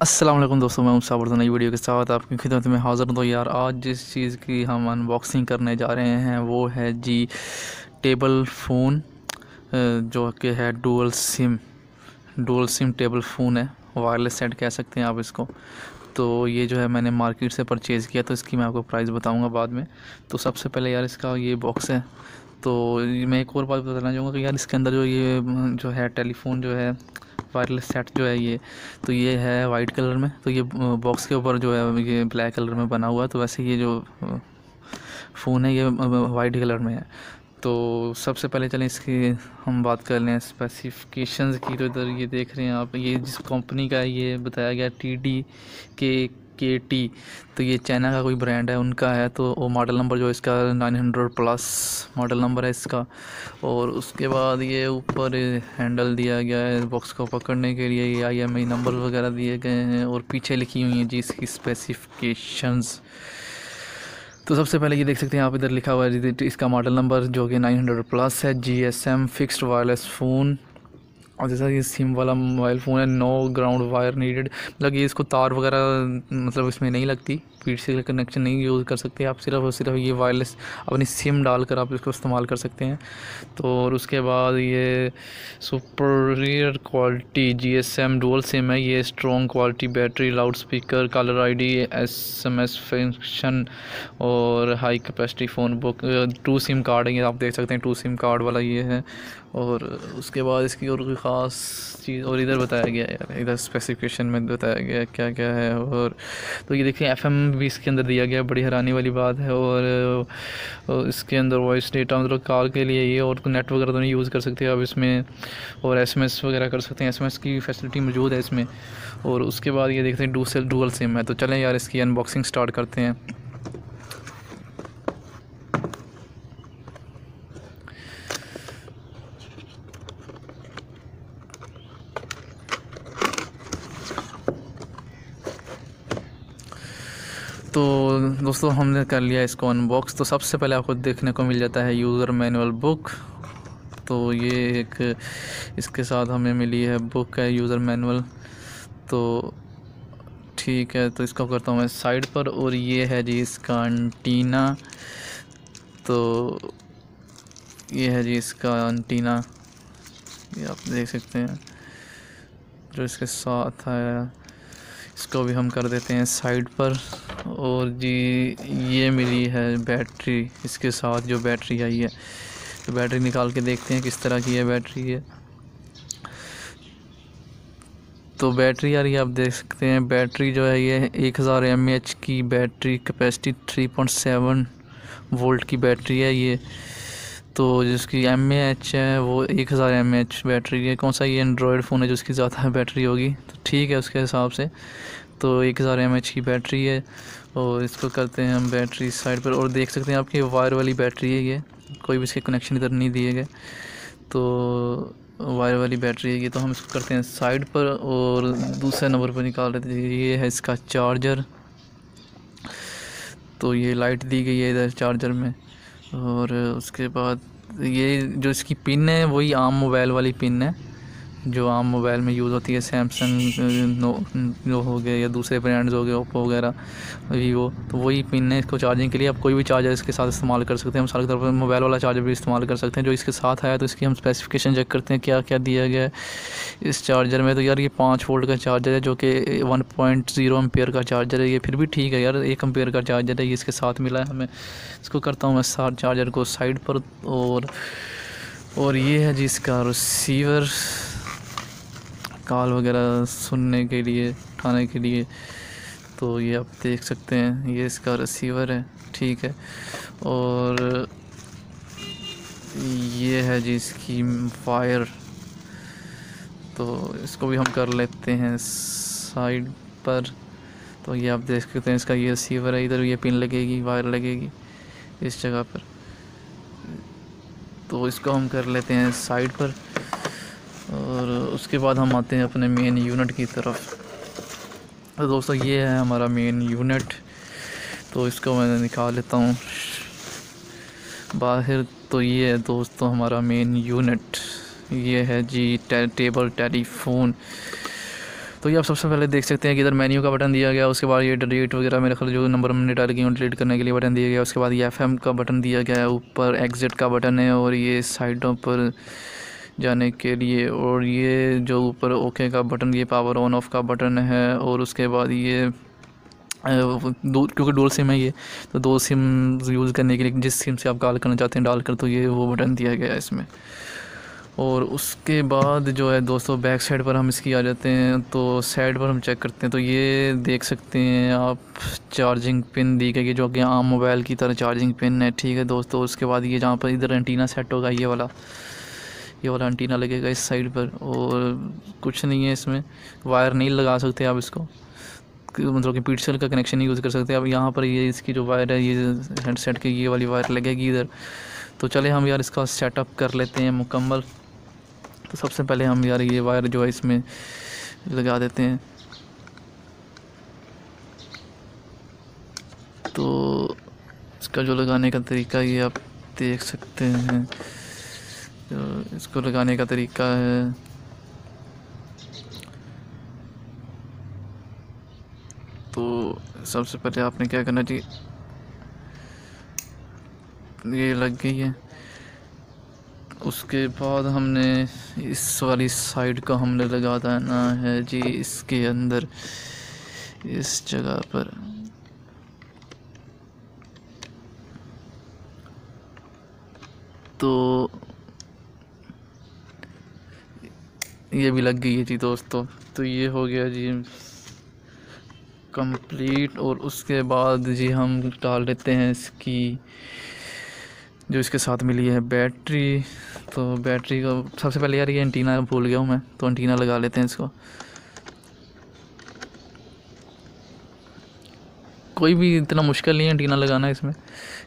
السلام علیکم دوستوں میں صابر نئی ویڈیو کے ساتھ آپ کی خدمت میں حاضر ہوں۔ یار، آج جس چیز کی ہم ان باکسنگ کرنے جا رہے ہیں وہ ہے جی ٹیبل فون جو کہ ہے dual sim dual sim table phone ہے وائرلیس سیٹ کہہ سکتے ہیں آپ اس کو۔ تو یہ جو ہے میں نے مارکیٹ سے پرچیز کیا، تو اس کی میں آپ کو پرائز بتاؤں گا بعد میں۔ تو سب سے پہلے یار اس کا یہ باکس ہے۔ تو میں ایک اور بات بتانا چاہوں گا کہ یار اس کے اندر جو یہ، جو ہے ٹیلی فون جو ہے وائرلیس سیٹ جو ہے یہ، تو یہ ہے وائٹ کلر میں. تو یہ باکس کے اوپر جو ہے یہ بلیک کلر میں بنا ہوا تو ویسے یہ جو فون ہے یہ وائٹ کلر میں ہے. تو سب سے پہلے چلیں اس کی ہم بات کر لیں اسپیسیفکیشنز کی. تو ادھر یہ دیکھ رہے ہیں آپ. یہ جس کمپنی کا ہے، یہ بتایا گیا ٹی ڈی کے کے ٹی تو یہ چائنا کا کوئی برانڈ ہے، ان کا ہے تو وہ ماڈل نمبر جو اس کا nine hundred plus model number ہے اس کا۔ اور اس کے بعد یہ اوپر ہینڈل دیا گیا ہے باکس کو پکڑنے کے لیے، یہ آئی ایم آئی نمبر وغیرہ دیے گئے ہیں اور پیچھے لکھی ہوئی ہیں جی اس کی اسپیسیفکیشنز تو سب سے پہلے یہ دیکھ سکتے ہیں، آپ ادھر لکھا ہوا ہے جی اس کا ماڈل نمبر جو کہ نائن ہنڈریڈ پلس ہے G S M fixed wireless phone اور جیسا کہ سم والا موبائل فون ہے نو گراؤنڈ وائر نیڈڈ مطلب یہ اس کو تار وغیرہ مطلب اس میں نہیں لگتی پی سی کنیکشن نہیں یوز کر سکتے آپ، صرف اور صرف یہ وائرلیس اپنی سم ڈال کر آپ اس کو استعمال کر سکتے ہیں۔ تو اور اس کے بعد یہ superior quality G S M dual sim ہے، یہ strong quality battery loud speaker caller I D S M S function اور high capacity phone book two sim card ہے یہ آپ دیکھ سکتے ہیں ٹو سم کارڈ والا یہ ہے۔ اور اس کے بعد اس کی اور کوئی خاص چیز اور ادھر بتایا گیا ہے یار، ادھر اسپیسیفکیشن میں بتایا گیا ہے کیا کیا ہے اور تو یہ دیکھیں ایف ایم بھی اس کے اندر دیا گیا ہے بڑی حیرانی والی بات ہے اور اس کے اندر وائس ڈیٹا مطلب کال کے لیے یہ اور نیٹ وغیرہ تو نہیں یوز کر سکتے آپ اس میں اور ایس ایم ایس وغیرہ کر سکتے ہیں۔ ایس ایم ایس کی فیسلٹی موجود ہے اس میں اور اس کے بعد یہ دیکھتے ہیں ڈوسل ڈوول سم ہے۔ تو چلیں یار، اس کی ان باکسنگ اسٹارٹ کرتے ہیں۔ تو دوستو، ہم نے کر لیا اس کو ان باکس تو سب سے پہلے آپ کو دیکھنے کو مل جاتا ہے یوزر مینول بک تو یہ ایک اس کے ساتھ ہمیں ملی ہے بک ہے یوزر مینول تو ٹھیک ہے، تو اس کو کرتا ہوں میں سائڈ پر۔ اور یہ ہے جی اس کا انٹینا تو یہ ہے جی اس کا انٹینا یہ آپ دیکھ سکتے ہیں۔ جو اس کے ساتھ ہے، اس کو بھی ہم کر دیتے ہیں سائڈ پر۔ اور جی یہ ملی ہے بیٹری، اس کے ساتھ جو بیٹری آئی ہے، تو بیٹری نکال کے دیکھتے ہیں کس طرح کی ہے بیٹری ہے۔ تو بیٹری یار یہ آپ دیکھ سکتے ہیں، بیٹری جو ہے یہ ایک ہزار ایم ایچ کی battery capacity three point seven volt کی بیٹری ہے یہ۔ تو جس کی ایم اے ایچ ہے، وہ ایک ہزار ایم ایچ بیٹری ہے۔ کون سا یہ اینڈرائڈ فون ہے جس کی زیادہ بیٹری ہوگی؟ تو ٹھیک ہے اس کے حساب سے۔ تو ایک ہزار ایم ایچ کی بیٹری ہے اور اس کو کرتے ہیں ہم بیٹری سائڈ پر اور دیکھ سکتے ہیں آپ کی وائر والی بیٹری ہے یہ، کوئی بھی اس کے کنیکشن ادھر نہیں دیے گئے۔ تو وائر والی بیٹری ہے یہ، تو ہم اس کو کرتے ہیں سائڈ پر اور دوسرے نمبر پر نکال رہے تھے یہ ہے اس کا چارجر۔ تو یہ لائٹ دی گئی ہے ادھر چارجر میں۔ اور اس کے بعد یہ جو اس کی پن ہے، وہی عام موبائل والی پن ہے۔ جو عام موبائل میں یوز ہوتی ہے، سیمسنگ جو ہو گئے یا دوسرے برانڈز ہو گئے، اوپو وغیرہ، ویوو، تو وہی پن ہے اس کو چارجنگ کے لیے آپ کوئی بھی چارجر اس کے ساتھ استعمال کر سکتے ہیں۔ مثال کے طور پر موبائل والا چارجر بھی استعمال کر سکتے ہیں۔ جو اس کے ساتھ آیا تو اس کی ہم اسپیسیفکیشن چیک کرتے ہیں، کیا کیا دیا گیا ہے اس چارجر میں۔ تو یار یہ پانچ وولٹ کا چارجر ہے جو کہ ون پوائنٹ زیرو امپیئر کا چارجر ہے۔ یہ پھر بھی ٹھیک ہے یار، ایک امپیئر کا چارجر ہے۔ یہ اس کے ساتھ ملا ہے ہمیں۔ اس کو کرتا ہوں میں ساتھ چارجر کو سائڈ پر اور اور یہ ہے جی اس کا ریسیور کال وغیرہ سننے کے لیے، اٹھانے کے لیے۔ تو یہ آپ دیکھ سکتے ہیں، یہ اس کا ریسیور ہے، ٹھیک ہے۔ اور یہ ہے جی اس کی وائر تو اس کو بھی ہم کر لیتے ہیں سائڈ پر۔ تو یہ آپ دیکھ سکتے ہیں، اس کا یہ ریسیور ہے۔ ادھر یہ پن لگے گی وائر لگے گی اس جگہ پر۔ تو اس کو ہم کر لیتے ہیں سائڈ پر۔ اور اس کے بعد ہم آتے ہیں اپنے مین یونٹ کی طرف۔ تو دوستو، یہ ہے ہمارا مین یونٹ تو اس کو میں نکال لیتا ہوں۔ باہر تو یہ ہے دوستو ہمارا مین یونٹ یہ ہے جی ٹیبل ٹیلی فون تو یہ آپ سب سے پہلے دیکھ سکتے ہیں کہ ادھر مینیو کا بٹن دیا گیا۔ اس کے بعد یہ ڈیلیٹ وغیرہ میرے خیال جو نمبر ہم نے ڈال کی ڈیلیٹ کرنے کے لیے بٹن دیا گیا۔ اس کے بعد یہ ایف ایم کا بٹن دیا گیا۔ ہے اوپر ایگزٹ کا بٹن ہے اور یہ سائڈوں پر جانے کے لیے، اور یہ جو اوپر اوکے کا بٹن، یہ پاور آن آف کا بٹن ہے، اور اس کے بعد یہ دو، کیونکہ ڈول سم ہے یہ، تو دو سم یوز کرنے کے لیے جس سم سے آپ کال کرنا چاہتے ہیں، ڈال کر تو یہ وہ بٹن دیا گیا ہے اس میں۔ اور اس کے بعد جو ہے دوستو بیک سائڈ پر ہم اس کی آ جاتے ہیں، تو سائڈ پر ہم چیک کرتے ہیں۔ تو یہ دیکھ سکتے ہیں آپ چارجنگ پن دی گئی جو کہ عام موبائل کی طرح چارجنگ پن ہے۔ ٹھیک ہے دوستو، اس کے بعد یہ جہاں پر ادھر انٹینا سیٹ ہوگا، یہ والا۔ یہ والا انٹینا لگے گا اس سائڈ پر اور کچھ نہیں ہے اس میں وائر نہیں لگا سکتے آپ اس کو۔ مطلب کہ پیٹ سیل کا کنیکشن نہیں یوز کر سکتے۔ اب یہاں پر یہ اس کی جو وائر ہے، یہ ہیڈ سیٹ کی یہ والی وائر لگے گی ادھر۔ تو چلے ہم یار اس کا سیٹ اپ کر لیتے ہیں مکمل۔ تو سب سے پہلے ہم یار یہ وائر جو ہے اس میں لگا دیتے ہیں۔ تو اس کا جو لگانے کا طریقہ یہ آپ دیکھ سکتے ہیں۔ اس کو لگانے کا طریقہ ہے۔ تو سب سے پہلے آپ نے کیا کرنا چاہیے؟ یہ لگ گئی ہے۔ اس کے بعد ہم نے اس والی سائڈ کو ہم نے لگا دینا ہے جی اس کے اندر، اس جگہ پر۔ تو یہ بھی لگ گئی ہے جی دوستو۔ تو یہ ہو گیا جی کمپلیٹ اور اس کے بعد جی ہم ڈال دیتے ہیں اس کی جو اس کے ساتھ ملی ہے بیٹری۔ تو بیٹری کا سب سے پہلے یار یہ انٹینا بھول گیا ہوں میں، تو انٹینا لگا لیتے ہیں اس کو۔ کوئی بھی اتنا مشکل نہیں ہے انٹینا لگانا اس میں،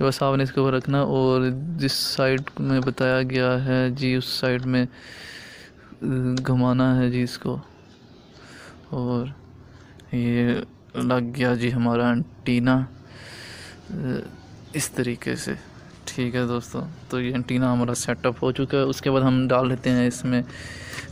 بس آپ نے اس کے اوپر رکھنا۔ اور جس سائڈ میں بتایا گیا ہے جی اس سائڈ میں گھمانا ہے جی اس کو۔ اور یہ لگ گیا جی ہمارا انٹینا، اس طریقے سے۔ ٹھیک ہے دوستو، تو یہ انٹینا ہمارا سیٹ اپ ہو چکا ہے۔ اس کے بعد ہم ڈال لیتے ہیں اس میں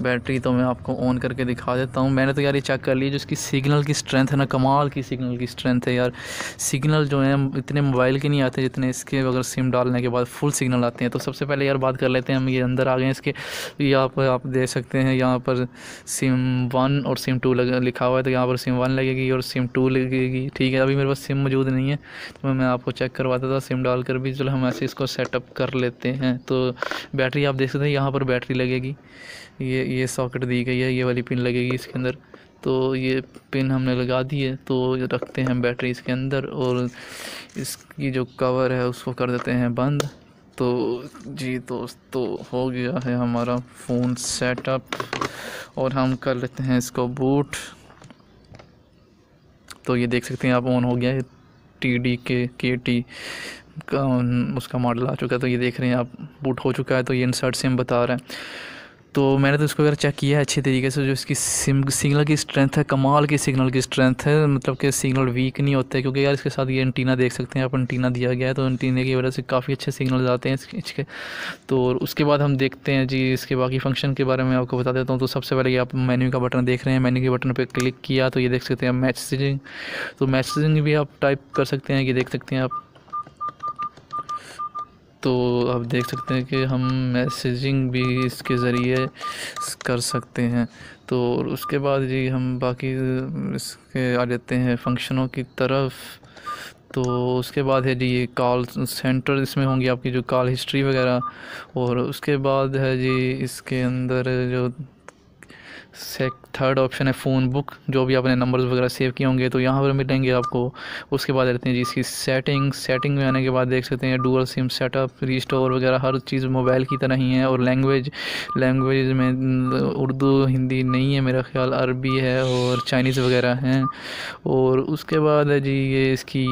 بیٹری تو میں آپ کو آن کر کے دکھا دیتا ہوں۔ میں نے تو یار یہ چیک کر لی جو اس کی سگنل کی اسٹرینتھ ہے نا، کمال کی سگنل کی اسٹرینتھ ہے یار۔ سگنل جو ہیں، اتنے موبائل کے نہیں آتے جتنے اس کے اگر سم ڈالنے کے بعد فل سگنل آتے ہیں۔ تو سب سے پہلے یار بات کر لیتے ہیں، ہم یہ اندر آ گئے ہیں اس کے۔ یہاں پر آپ دیکھ سکتے ہیں، یہاں پر سم ون اور سم ٹو لکھا ہوا ہے۔ تو یہاں پر سم ون لگے گی اور سم ٹو لگے گی۔ ٹھیک ہے، ابھی میرے پاس سم موجود نہیں ہے۔ تو میں آپ کو چیک کرواتا تھا سم ڈال کر بھی۔ چلو، ہم ایسے اس کو سیٹ اپ کر لیتے ہیں۔ تو بیٹری آپ دیکھ سکتے ہیں، یہاں پر بیٹری لگے گی۔ یہ یہ ساکٹ دی گئی ہے، یہ والی پن لگے گی اس کے اندر۔ تو یہ پن ہم نے لگا دی ہے، تو رکھتے ہیں بیٹری اس کے اندر اور اس کی جو کور ہے، اس کو کر دیتے ہیں بند۔ تو جی دوست تو ہو گیا ہے ہمارا فون سیٹ اپ اور ہم کر لیتے ہیں اس کو بوٹ تو یہ دیکھ سکتے ہیں آپ آن ہو گیا ہے۔ ٹی ڈی کے کے ٹی کا اس کا ماڈل آ چکا ہے۔ تو یہ دیکھ رہے ہیں آپ بوٹ ہو چکا ہے۔ تو یہ انسرٹ سے ہم بتا رہے ہیں۔ تو میں نے تو اس کو اگر چیک کیا ہے اچھی طریقے سے، جو اس کی سم سگنل کی اسٹرینتھ ہے، کمال کی سگنل کی اسٹرینتھ ہے مطلب کہ سگنل ویک نہیں ہوتے، کیونکہ یار اس کے ساتھ یہ انٹینا دیکھ سکتے ہیں آپ انٹینا دیا گیا ہے تو انٹینے کی وجہ سے کافی اچھے سگنلز آتے ہیں اس کے تو اس کے بعد ہم دیکھتے ہیں جی اس کے باقی فنکشن کے بارے میں آپ کو بتا دیتا ہوں تو سب سے پہلے یہ آپ مینیو کا بٹن دیکھ رہے ہیں۔ مینیو کے بٹن پہ کلک کیا تو یہ دیکھ سکتے ہیں میسیجنگ تو میسیجنگ بھی آپ ٹائپ کر سکتے ہیں، یہ دیکھ سکتے ہیں آپ۔ تو آپ دیکھ سکتے ہیں کہ ہم میسیجنگ بھی اس کے ذریعے کر سکتے ہیں۔ تو اس کے بعد جی ہم باقی اس کے آ جاتے ہیں فنکشنوں کی طرف۔ تو اس کے بعد ہے جی یہ کال سینٹر اس میں ہوں گی آپ کی جو کال ہسٹری وغیرہ۔ اور اس کے بعد ہے جی اس کے اندر جو سیک تھرڈ آپشن ہے فون بک جو بھی آپ نے نمبرز وغیرہ سیو کیے ہوں گے تو یہاں پر ملیں گے آپ کو۔ اس کے بعد رہتے ہیں جی اس کی سیٹنگ سیٹنگ میں آنے کے بعد دیکھ سکتے ہیں dual sim set up restore وغیرہ ہر چیز موبائل کی طرح ہی ہے اور لینگویج لینگویج میں اردو، ہندی نہیں ہے میرا خیال، عربی ہے اور چائنیز وغیرہ ہیں۔ اور اس کے بعد ہے جی یہ اس کی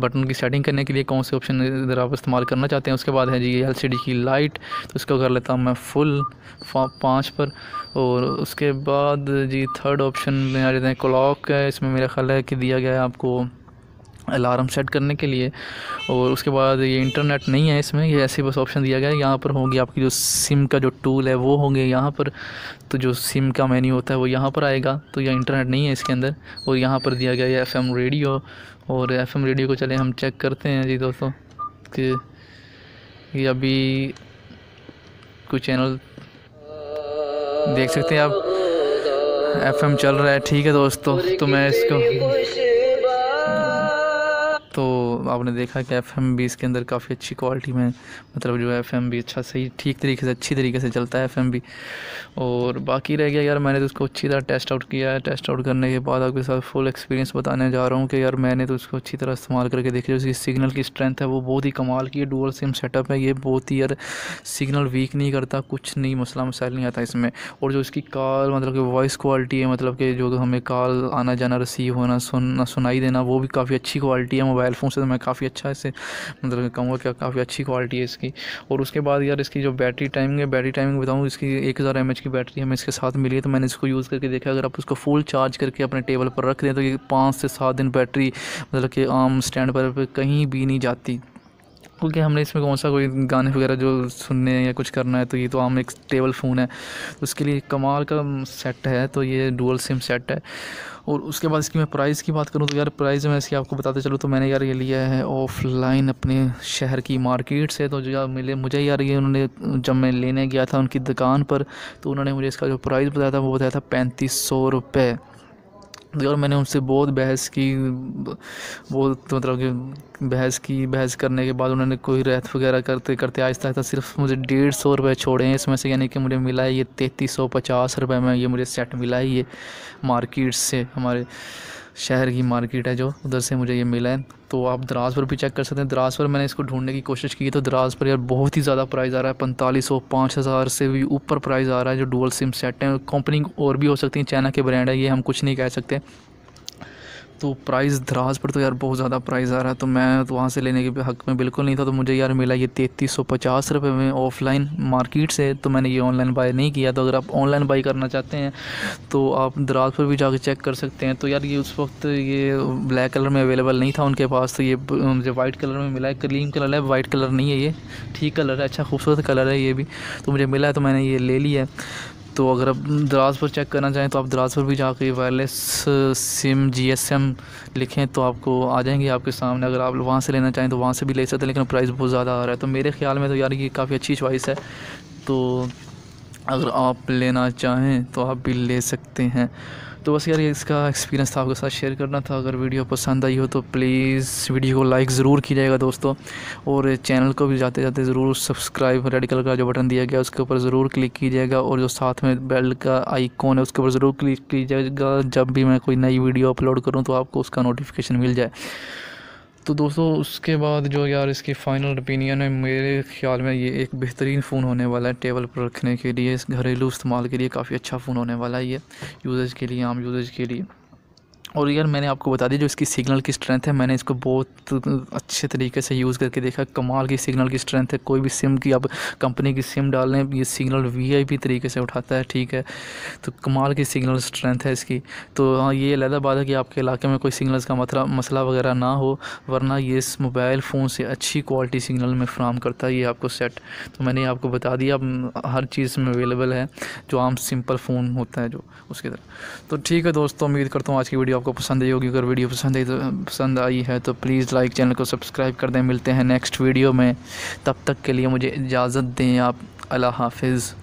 بٹن کی سیٹنگ کرنے کے لیے کون سے آپشن ادھر آپ استعمال کرنا چاہتے ہیں؟ اس کے بعد ہے جی ایل سی ڈی کی لائٹ تو اس کو کر لیتا ہوں میں فل پانچ پر، اور اس کے بعد جی تھرڈ آپشن میں آ جاتے ہیں کلاک ہے اس میں میرا خیال ہے کہ دیا گیا ہے آپ کو الارم سیٹ کرنے کے لیے، اور اس کے بعد یہ انٹرنیٹ نہیں ہے اس میں، یہ ایسے بس آپشن دیا گیا ہے، یہاں پر ہوگی آپ کی جو سم کا جو ٹول ہے وہ ہوں گے یہاں پر۔ تو جو سم کا مینیو ہوتا ہے وہ یہاں پر آئے گا، تو یہ انٹرنیٹ نہیں ہے اس کے اندر۔ اور یہاں پر دیا گیا ہے ایف ایم ریڈیو اور ایف ایم ریڈیو کو چلے ہم چیک کرتے ہیں جی دوستوں کہ یہ ابھی کوئی چینل دیکھ سکتے ہیں آپ۔ ایف ایم چل رہا ہے، ٹھیک ہے دوستو، تو میں اس کو تو آپ نے دیکھا کہ ایف ایم بھی اس کے اندر کافی اچھی کوالٹی میں مطلب جو ایف ایم بھی اچھا صحیح، ٹھیک طریقے سے، اچھی طریقے سے چلتا ہے ایف ایم بھی۔ اور باقی رہ گیا یار، میں نے تو اس کو اچھی طرح ٹیسٹ آؤٹ کیا ہے۔ ٹیسٹ آؤٹ کرنے کے بعد آپ کے ساتھ فل ایکسپیرینس بتانے جا رہا ہوں کہ یار میں نے تو اس کو اچھی طرح استعمال کر کے دیکھا۔ اس کی سگنل کی اسٹرینتھ ہے وہ بہت ہی کمال کی ہے۔ ڈوول سم سیٹ اپ ہے، یہ بہت ہی یار سگنل ویک نہیں کرتا، کچھ نہیں، مسئلہ مسائل نہیں آتا اس میں۔ اور جو اس کی کال مطلب کہ وائس کوالٹی ہے مطلب کہ جو ہمیں کال آنا جانا ریسیو ہونا سننا سنائی دینا، وہ بھی کافی اچھی کوالٹی ہے۔ موبائل فون سے تو میں کافی اچھا اس سے مطلب کہوں گا کہ کافی اچھی کوالٹی ہے اس کی۔ اور اس کے بعد یار اس کی جو بیٹری ٹائمنگ ہے بیٹری ٹائمنگ بتاؤں، اس کی ایک ہزار ایم ایچ کی بیٹری ہمیں اس کے ساتھ ملی ہے، تو میں نے اس کو یوز کر کے دیکھا۔ اگر آپ اس کو فل چارج کر کے اپنے ٹیبل پر رکھ دیں تو یہ پانچ سے سات دن بیٹری مطلب کہ عام اسٹینڈ پر کہیں بھی نہیں جاتی۔ کیونکہ ہم نے اس میں کون سا کوئی گانے وغیرہ جو سننے یا کچھ کرنا ہے، تو یہ تو عام ایک ٹیبل فون ہے۔ اس کے لیے کمال کا سیٹ ہے، تو یہ ڈول سم سیٹ ہے۔ اور اس کے بعد اس کی میں پرائز کی بات کروں تو یار پرائز میں اس کی آپ کو بتاتے چلوں تو میں نے یار یہ لیا ہے آف لائن اپنے شہر کی مارکیٹ سے۔ تو جو یار ملے، مجھے یار یہ انہوں نے جب میں لینے گیا تھا ان کی دکان پر، تو انہوں نے مجھے اس کا جو پرائز بتایا تھا وہ بتایا تھا پینتیس سو روپے۔ اور میں نے ان سے بہت بحث کی، بہت مطلب کہ بحث کی، بحث کرنے کے بعد انہوں نے کوئی ریت وغیرہ کرتے کرتے آہستہ آہستہ صرف مجھے ڈیڑھ سو روپے چھوڑے ہیں۔ اس میں سے یعنی کہ مجھے ملا ہے یہ تینتیس سو پچاس روپے میں یہ مجھے سیٹ ملا ہے یہ مارکیٹ سے ہمارے شہر کی مارکیٹ ہے جو، ادھر سے مجھے یہ ملا ہے۔ تو آپ دراز پر بھی چیک کر سکتے ہیں۔ دراز پر میں نے اس کو ڈھونڈنے کی کوشش کی تو دراز پر یار بہت ہی زیادہ پرائز آ رہا ہے۔ پنتالیس سو، پانچ ہزار سے بھی اوپر پرائز آ رہا ہے جو ڈول سم سیٹ ہیں۔ کمپنی اور بھی ہو سکتی ہیں۔ چائنا کے برانڈ ہے یہ ہم کچھ نہیں کہہ سکتے۔ تو پرائز دراز پر تو یار بہت زیادہ پرائز آ رہا ہے تو میں تو وہاں سے لینے کے حق میں بالکل نہیں تھا تو مجھے یار ملا یہ تینتیس سو پچاس روپے میں آف لائن مارکیٹ سے تو میں نے یہ آن لائن بائی نہیں کیا تو اگر آپ آن لائن بائی کرنا چاہتے ہیں تو آپ دراز پر بھی جا کے چیک کر سکتے ہیں تو یار یہ اس وقت یہ بلیک کلر میں اویلیبل نہیں تھا ان کے پاس تو یہ مجھے وائٹ کلر میں ملا ہے کریم کلر ہے وائٹ کلر نہیں ہے یہ، ٹھیک کلر ہے اچھا خوبصورت کلر ہے یہ بھی تو مجھے ملا ہے تو میں نے یہ لے لیا ہے۔ تو اگر آپ دراز پر چیک کرنا چاہیں تو آپ دراز پر بھی جا کے wireless sim G S M لکھیں تو آپ کو آ جائیں گے آپ کے سامنے۔ اگر آپ وہاں سے لینا چاہیں تو وہاں سے بھی لے سکتے ہیں، لیکن پرائز بہت زیادہ آ رہا ہے۔ تو میرے خیال میں تو یعنی یار یہ کافی اچھی چوائس ہے۔ تو اگر آپ لینا چاہیں تو آپ بھی لے سکتے ہیں۔ تو بس یار، یہ اس کا ایکسپیرینس تھا، آپ کے ساتھ شیئر کرنا تھا۔ اگر ویڈیو پسند آئی ہو تو پلیز ویڈیو کو لائک ضرور کیجیے گا دوستو۔ اور چینل کو بھی جاتے جاتے ضرور سبسکرائب ریڈ کلر کا جو بٹن دیا گیا اس کے اوپر ضرور کلک کیجیے گا۔ اور جو ساتھ میں بیل کا آئیکون ہے، اس کے اوپر ضرور کلک کیجیے گا۔ جب بھی میں کوئی نئی ویڈیو اپلوڈ کروں تو آپ کو اس کا نوٹیفیکیشن مل جائے۔ تو دوستو، اس کے بعد جو یار اس کی فائنل اپینین ہے، میرے خیال میں یہ ایک بہترین فون ہونے والا ہے ٹیبل پر رکھنے کے لیے، اس گھریلو استعمال کے لیے کافی اچھا فون ہونے والا ہے یہ یوزیج کے لیے، عام یوزیج کے لیے۔ اور یار میں نے آپ کو بتا دی جو اس کی سگنل کی اسٹرینتھ ہے، میں نے اس کو بہت اچھے طریقے سے یوز کر کے دیکھا۔ کمال کی سگنل کی اسٹرینتھ ہے۔ کوئی بھی سم کی آپ کمپنی کی سم ڈال لیں، یہ سگنل وی آئی پی طریقے سے اٹھاتا ہے، ٹھیک ہے۔ تو کمال کی سگنل اسٹرینتھ ہے اس کی۔ تو ہاں یہ علیحدہ بات ہے کہ آپ کے علاقے میں کوئی سگنلز کا مسئلہ مسئلہ وغیرہ نہ ہو، ورنہ یہ اس موبائل فون سے اچھی کوالٹی سگنل میں فراہم کرتا ہے، یہ آپ کو سیٹ تو میں نے آپ کو بتا دیا ہر چیز میں اویلیبل ہے، جو عام سمپل فون ہوتا ہے جو اس کی طرح تو ٹھیک ہے دوستوں امید کرتا ہوں آج کی ویڈیو آپ کو پسند آئی ہوگی، اگر ویڈیو پسند آئی تو پسند آئی ہے تو پلیز لائک چینل کو سبسکرائب کر دیں۔ ملتے ہیں نیکسٹ ویڈیو میں۔ تب تک کے لیے مجھے اجازت دیں آپ۔ اللہ حافظ۔